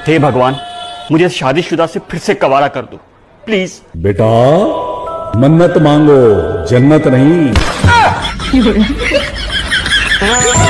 हे भगवान मुझे शादीशुदा से फिर से कवारा कर दो। प्लीज़। बेटा मन्नत मांगो जन्नत नहीं।